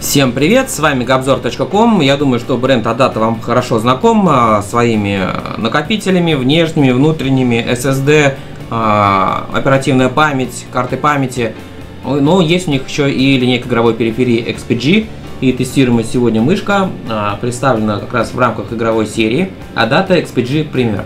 Всем привет, с вами Gabzor.com. Я думаю, что бренд Adata вам хорошо знаком а, своими накопителями, внешними, внутренними, SSD, а, оперативная память, карты памяти. Но есть у них еще и линейка игровой периферии XPG. И тестируемая сегодня мышка а, представлена как раз в рамках игровой серии Adata XPG Premier.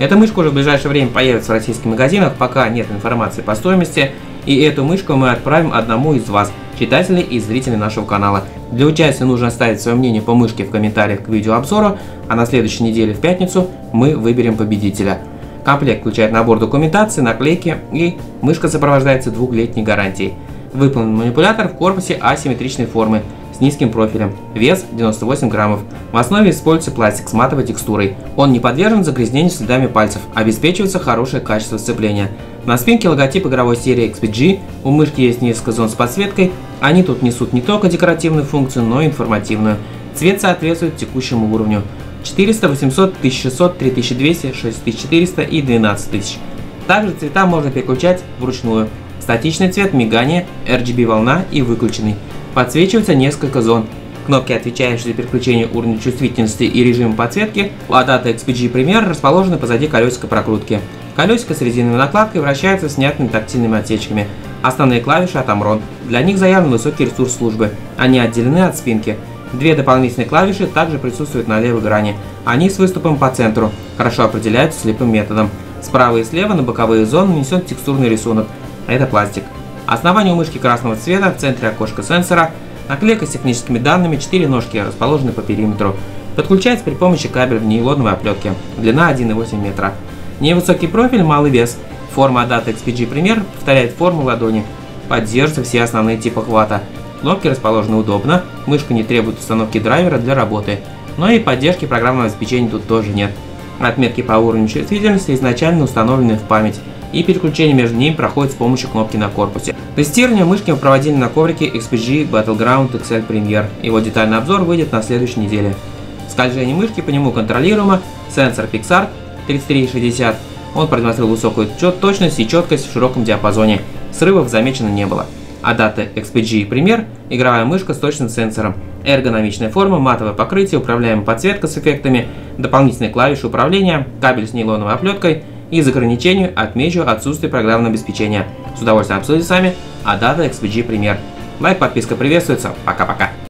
Эта мышка уже в ближайшее время появится в российских магазинах, пока нет информации по стоимости. И эту мышку мы отправим одному из вас – читателей и зрителей нашего канала. Для участия нужно оставить свое мнение по мышке в комментариях к видеообзору, а на следующей неделе в пятницу мы выберем победителя. Комплект включает набор документации, наклейки и мышка сопровождается двухлетней гарантией. Выполнен манипулятор в корпусе асимметричной формы с низким профилем, вес 98 граммов. В основе используется пластик с матовой текстурой. Он не подвержен загрязнению следами пальцев, обеспечивается хорошее качество сцепления. На спинке логотип игровой серии XPG, у мышки есть несколько зон с подсветкой, они тут несут не только декоративную функцию, но и информативную. Цвет соответствует текущему уровню. 400, 800, 1600, 3200, 6400 и 12000. Также цвета можно переключать вручную. Статичный цвет, мигание, RGB волна и выключенный. Подсвечивается несколько зон. Кнопки, отвечающие за переключение уровня чувствительности и режима подсветки, у Adata XPG Premier расположены позади колесика прокрутки. Колесико с резиновой накладкой вращается с снятыми тактильными отсечками. Основные клавиши от Amron. Для них заявлен высокий ресурс службы. Они отделены от спинки. Две дополнительные клавиши также присутствуют на левой грани. Они с выступом по центру, хорошо определяются слепым методом. Справа и слева на боковые зоны нанесен текстурный рисунок. Это пластик. Основание у мышки красного цвета, в центре окошка сенсора, наклейка с техническими данными, 4 ножки расположены по периметру. Подключается при помощи кабеля в нейлоновой оплетке. Длина 1,8 метра. Невысокий профиль, малый вес. Форма Adata XPG Premier повторяет форму ладони. Поддерживаются все основные типы хвата. Кнопки расположены удобно, мышка не требует установки драйвера для работы, но и поддержки программного обеспечения тут тоже нет. Отметки по уровню чувствительности изначально установлены в память, и переключение между ними проходит с помощью кнопки на корпусе. Тестирование мышки мы проводили на коврике XPG Battleground XL Premier. Его детальный обзор выйдет на следующей неделе. Скольжение мышки по нему контролируемо, сенсор Pixar 3360, он продемонстрировал высокую точность и четкость в широком диапазоне, срывов замечено не было. А дата XPG Premier – игровая мышка с точным сенсором, эргономичная форма, матовое покрытие, управляемая подсветка с эффектами, дополнительные клавиши управления, кабель с нейлоновой оплеткой – из ограничений отмечу отсутствие программного обеспечения. С удовольствием обсудите с вами, дата XPG пример. Лайк, подписка приветствуется. Пока-пока.